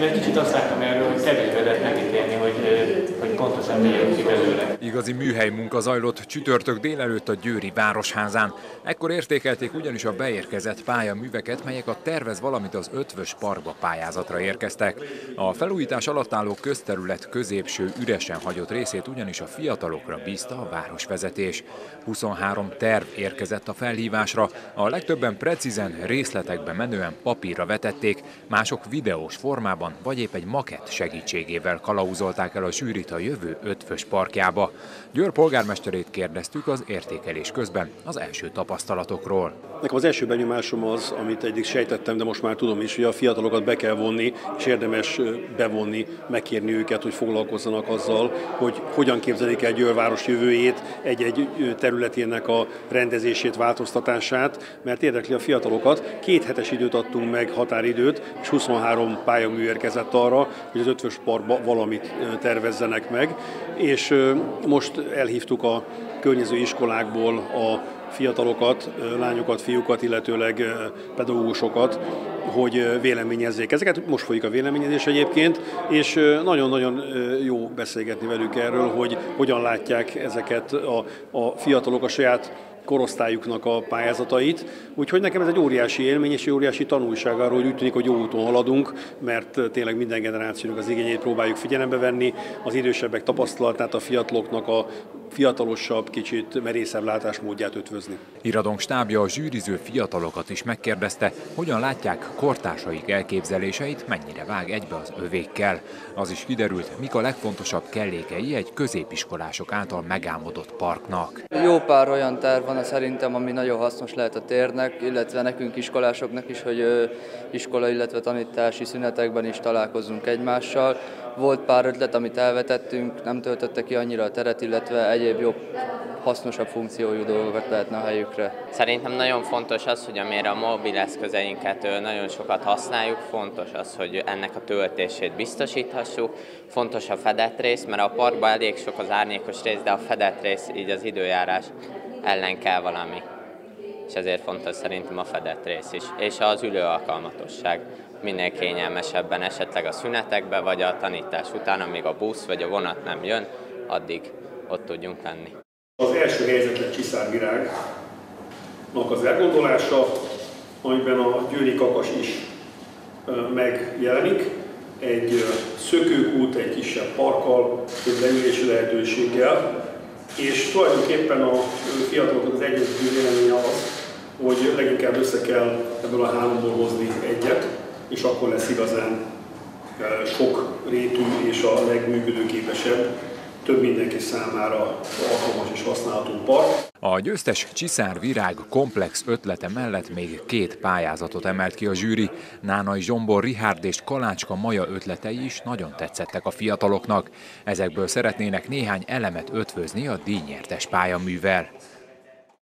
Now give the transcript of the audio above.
Én egy kicsit azt láttam erről, hogy kevésbé megítélni, hogy, hogy pontosan mi jön ki belőle. Igazi műhely munka zajlott csütörtök délelőtt a Győri Városházán. Ekkor értékelték ugyanis a beérkezett pályaműveket, melyek a tervez, valamint az ötvös parkba pályázatra érkeztek. A felújítás alatt álló közterület középső üresen hagyott részét ugyanis a fiatalokra bízta a városvezetés. 23 terv érkezett a felhívásra, a legtöbben precízen részletekbe menően papírra vetették, mások videós formában vagy épp egy makett segítségével kalauzolták el a zsűrit a jövő ötvös parkjába. Győr polgármesterét kérdeztük az értékelés közben az első tapasztalatokról. Nekem az első benyomásom az, amit eddig sejtettem, de most már tudom is, hogy a fiatalokat be kell vonni, és érdemes bevonni, megkérni őket, hogy foglalkozzanak azzal, hogy hogyan képzelik el Győrváros jövőjét, egy-egy területének a rendezését, változtatását, mert érdekli a fiatalokat. Két hetes időt adtunk meg, határidőt, és 23 pályamű érkezett arra, hogy az ötvös parkba valamit tervezzenek meg, és most elhívtuk a környező iskolákból a fiatalokat, lányokat, fiúkat, illetőleg pedagógusokat, hogy véleményezzék ezeket. Most folyik a véleményezés egyébként, és nagyon-nagyon jó beszélgetni velük erről, hogy hogyan látják ezeket a, a fiatalok a saját korosztályuknak a pályázatait. Úgyhogy nekem ez egy óriási élmény és egy óriási tanulság arról, hogy úgy tűnik, hogy jó úton haladunk, mert tényleg minden generációnak az igényeit próbáljuk figyelembe venni, az idősebbek tapasztalatát, a fiataloknak a fiatalosabb, kicsit merészebb látásmódját ötvözni. Iradónk stábja a zsűriző fiatalokat is megkérdezte, hogyan látják kortársaik elképzeléseit, mennyire vág egybe az övékkel. Az is kiderült, mik a legfontosabb kellékei egy középiskolások által megálmodott parknak. Jó pár olyan terv van szerintem, ami nagyon hasznos lehet a térnek, illetve nekünk iskolásoknak is, hogy iskola, illetve tanítási szünetekben is találkozunk egymással. Volt pár ötlet, amit elvetettünk, nem töltötte ki annyira a teret, illetve egyéb jobb, hasznosabb funkciójú dolgokat lehetne a helyükre. Szerintem nagyon fontos az, hogy amire a mobil eszközeinket nagyon sokat használjuk, fontos az, hogy ennek a töltését biztosíthassuk, fontos a fedett rész, mert a parkban elég sok az árnyékos rész, de a fedett rész, így az időjárás ellen kell valami. És ezért fontos szerintem a fedett rész is. És az ülő alkalmatosság minél kényelmesebben esetleg a szünetekbe, vagy a tanítás után, amíg a busz vagy a vonat nem jön, addig ott tudjunk lenni. Az első helyzetet csiszárvirágnak az elgondolása, amiben a győri kakas is megjelenik, egy szökőkút, egy kisebb parkkal, egy leülési lehetőséggel, és tulajdonképpen a fiataloknak az egyetlen véleménye az, hogy leginkább össze kell ebből a háromból hozni egyet, és akkor lesz igazán sok rétű és a legműködőképesebb több mindenki számára alkalmas és használható park. A győztes Csiszár Virág komplex ötlete mellett még két pályázatot emelt ki a zsűri. Nánai Zsombor, Rihárd és Kalácska Maja ötletei is nagyon tetszettek a fiataloknak. Ezekből szeretnének néhány elemet ötvözni a díjnyertes pályaművel.